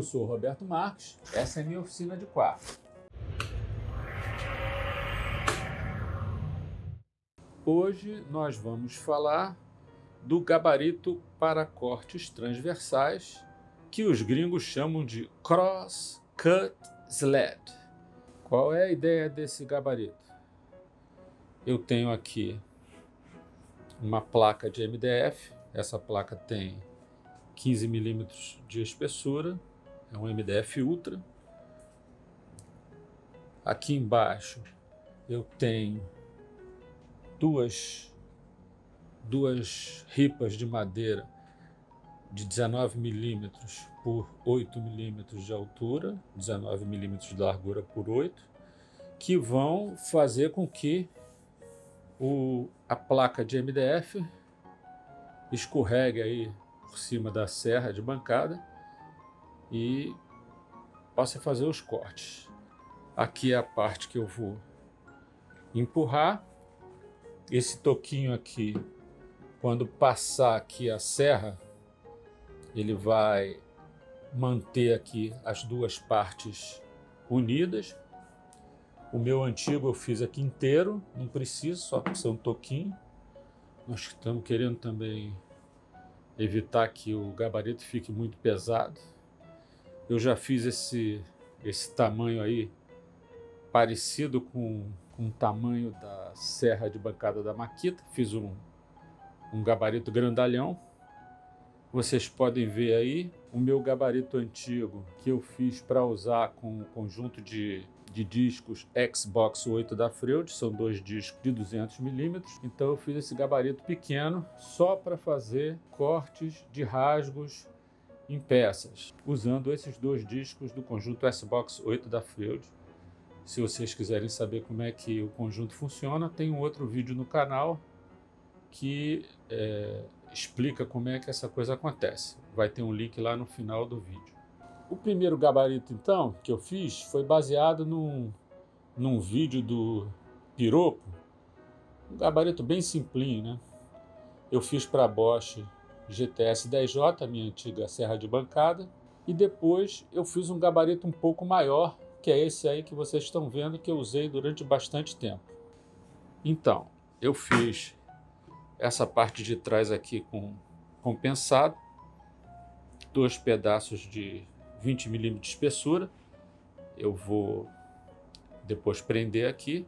Eu sou Roberto Marques, essa é minha oficina de quarto. Hoje nós vamos falar do gabarito para cortes transversais, que os gringos chamam de Cross Cut Sled. Qual é a ideia desse gabarito? Eu tenho aqui uma placa de MDF, essa placa tem 15 milímetros de espessura, é um MDF Ultra. Aqui embaixo eu tenho duas, duas ripas de madeira de 19 milímetros por 8 milímetros de altura, 19 milímetros de largura por 8, que vão fazer com que o, a placa de MDF escorregue aí por cima da serra de bancada e possa fazer os cortes. Aqui é a parte que eu vou empurrar esse toquinho aqui, quando passar aqui a serra, ele vai manter aqui as duas partes unidas. O meu antigo eu fiz aqui inteiro, não preciso, só ser um toquinho. Nós estamos querendo também evitar que o gabarito fique muito pesado. Eu já fiz esse, esse tamanho aí parecido com com o tamanho da serra de bancada da Maquita. Fiz um, um gabarito grandalhão. Vocês podem ver aí o meu gabarito antigo que eu fiz para usar com o conjunto de, de discos Xbox 8 da Freud, são dois discos de 200 milímetros. Então eu fiz esse gabarito pequeno só para fazer cortes de rasgos em peças, usando esses dois discos do conjunto Xbox 8 da Freud. Se vocês quiserem saber como é que o conjunto funciona, tem um outro vídeo no canal que é, explica como é que essa coisa acontece. Vai ter um link lá no final do vídeo. O primeiro gabarito, então, que eu fiz foi baseado num, num vídeo do Piropo, um gabarito bem simplinho, né? Eu fiz para a Bosch GTS 10J, minha antiga serra de bancada, e depois eu fiz um gabarito um pouco maior que é esse aí que vocês estão vendo que eu usei durante bastante tempo. Então, eu fiz essa parte de trás aqui com compensado, dois pedaços de 20 milímetros de espessura. Eu vou depois prender aqui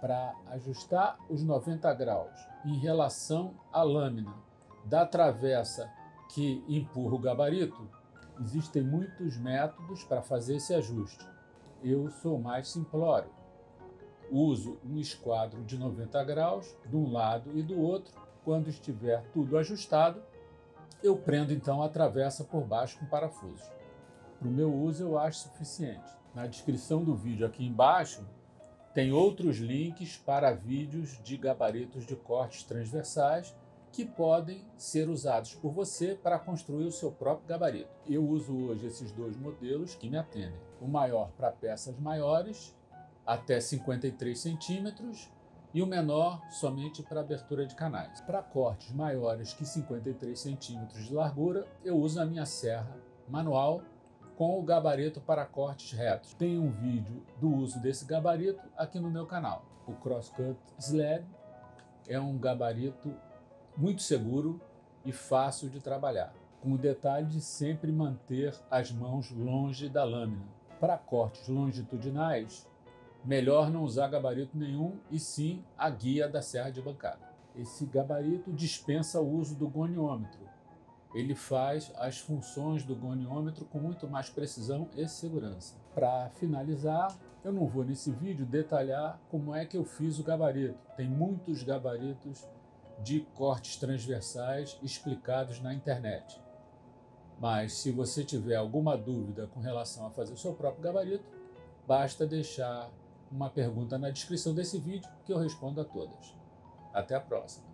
para ajustar os 90 graus em relação à lâmina da travessa que empurra o gabarito Existem muitos métodos para fazer esse ajuste. Eu sou mais simplório. Uso um esquadro de 90 graus de um lado e do outro. Quando estiver tudo ajustado, eu prendo então a travessa por baixo com parafusos. Para o meu uso eu acho suficiente. Na descrição do vídeo aqui embaixo tem outros links para vídeos de gabaritos de cortes transversais que podem ser usados por você para construir o seu próprio gabarito. Eu uso hoje esses dois modelos que me atendem. O maior para peças maiores, até 53 centímetros, e o menor somente para abertura de canais. Para cortes maiores que 53 centímetros de largura, eu uso a minha serra manual com o gabarito para cortes retos. Tem um vídeo do uso desse gabarito aqui no meu canal. O Crosscut Sled é um gabarito muito seguro e fácil de trabalhar, com o detalhe de sempre manter as mãos longe da lâmina. Para cortes longitudinais, melhor não usar gabarito nenhum e sim a guia da serra de bancada. Esse gabarito dispensa o uso do goniômetro. Ele faz as funções do goniômetro com muito mais precisão e segurança. Para finalizar, eu não vou nesse vídeo detalhar como é que eu fiz o gabarito. Tem muitos gabaritos de cortes transversais explicados na internet. Mas se você tiver alguma dúvida com relação a fazer o seu próprio gabarito, basta deixar uma pergunta na descrição desse vídeo que eu respondo a todas. Até a próxima!